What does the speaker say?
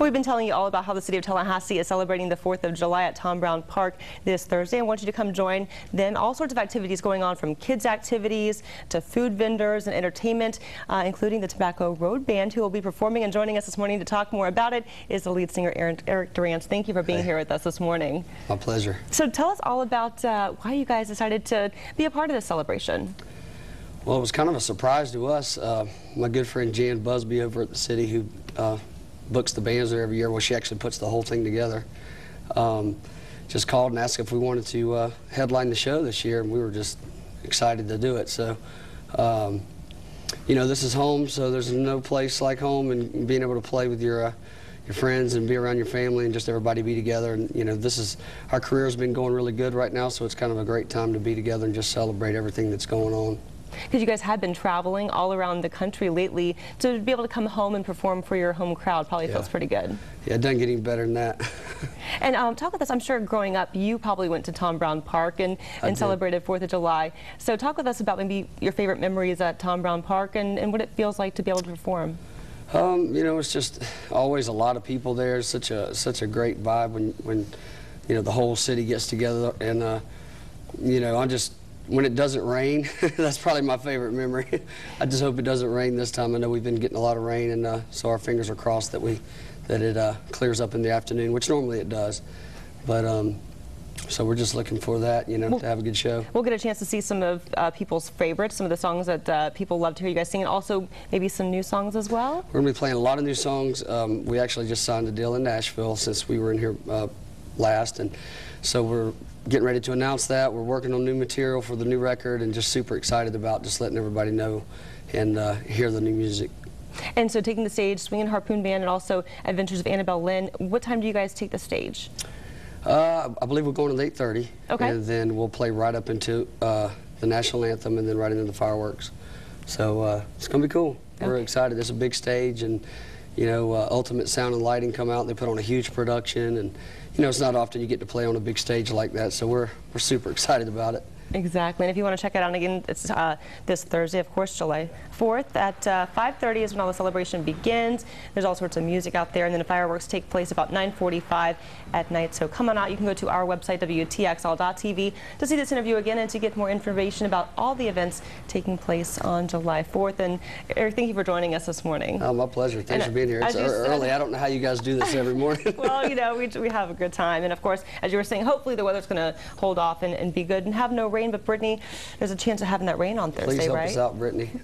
We've been telling you all about how the city of Tallahassee is celebrating the 4th of July at Tom Brown Park this Thursday. I want you to come join them. All sorts of activities going on from kids activities to food vendors and entertainment, uh, including the Tobacco Road Band who will be performing and joining us this morning to talk more about it is the lead singer Aaron, Erric Durrance. Thank you for being Hey. here with us this morning. My pleasure. So tell us all about uh, why you guys decided to be a part of this celebration. Well, it was kind of a surprise to us. Uh, my good friend Jan Busby over at the city, who uh, books the bands there every year, well, she actually puts the whole thing together, um, just called and asked if we wanted to uh, headline the show this year, and we were just excited to do it. So, um, you know, this is home, so there's no place like home, and being able to play with your uh, your friends and be around your family and just everybody be together. And you know, this is our career's been going really good right now, so it's kind of a great time to be together and just celebrate everything that's going on. Because you guys have been traveling all around the country lately, so to be able to come home and perform for your home crowd probably Yeah. feels pretty good. Yeah, it doesn't get any better than that. And um, talk with us. I'm sure growing up, you probably went to Tom Brown Park and, and celebrated Fourth of July. So talk with us about maybe your favorite memories at Tom Brown Park and, and what it feels like to be able to perform. Um, you know, it's just always a lot of people there. It's such a such a great vibe when when you know the whole city gets together and uh, you know I just when it doesn't rain, that's probably my favorite memory. I just hope it doesn't rain this time. I know we've been getting a lot of rain, and uh, so our fingers are crossed that we that it uh, clears up in the afternoon, which normally it does. But um, so we're just looking for that, you know, Well- to have a good show. We'll get a chance to see some of uh, people's favorites, some of the songs that uh, people love to hear you guys sing, and also maybe some new songs as well. We're going to be playing a lot of new songs. Um, we actually just signed a deal in Nashville since we were in here uh, last, and so we're getting ready to announce that. We're working on new material for the new record, and just super excited about just letting everybody know and uh, hear the new music. And so taking the stage, Swinging Harpoon Band, and also Adventures of Annabelle Lynn. What time do you guys take the stage? Uh, I believe we're going at 8:30, Okay. and then we'll play right up into uh, the national anthem, and then right into the fireworks. So uh, it's going to be cool. We're excited. It's a big stage, and you know, uh, Ultimate Sound and Lighting come out. They put on a huge production, and you know, it's not often you get to play on a big stage like that. So we're we're super excited about it. Exactly. And if you want to check it out again, it's uh, this Thursday, of course, July 4th at uh, 5.30 is when all the celebration begins. There's all sorts of music out there, and then the fireworks take place about 9.45 at night. So come on out. You can go to our website, WTXL.tv, to see this interview again and to get more information about all the events taking place on July 4th. And Erric, thank you for joining us this morning. Oh, my pleasure. Thanks And for being here. It's as you ear- said- early. I don't know how you guys do this every morning. well, you know, we, we have a good time. And of course, as you were saying, hopefully the weather's going to hold off and, and be good and have no rain. But Brittany, there's a chance of having that rain on Thursday, Please help right? us out, Brittany.